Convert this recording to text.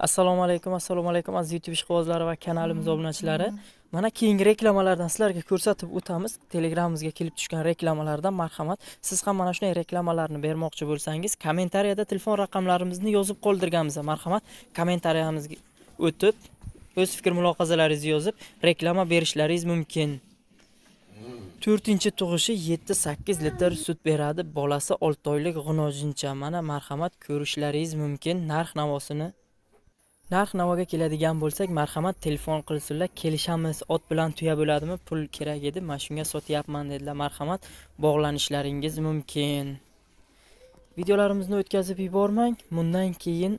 assalomu alaykum assalomu alaykum aziz youtube ishqibozlari va kanalimiz obunachilari. Mana keyingi reklamalardan sizlarga ko'rsatib o'tamiz. Telegramimizga kelib tushgan reklamalardan marhamat. Siz ham mana shunday reklamalarni bermoqchi bo'lsangiz kommentariyada telefon raqamlarimizni yozib qoldirganmiz. Marhamat. Kommentariyamizga o'tib o'z fikr mulohazalaringizni yozib reklama berishlaringiz mumkin. To'rtinchi tug'ishi yetti sakkiz litr sut beradi. Bolasi olti oylik g'unojincha. Mana marhamat ko'rishlaringiz mumkin. Narx navosini narx navoga keladigan bo'lsak marhamat telefon qilsinlar kelishamiz. Ot bilan tuya bo'ladimi? Pul kerak edi. Mana shunga sotyapman dedilar. Marhamat bog'lanishlaringiz mumkin. Videolarimizni o'tkazib yubormang. Bundan keyin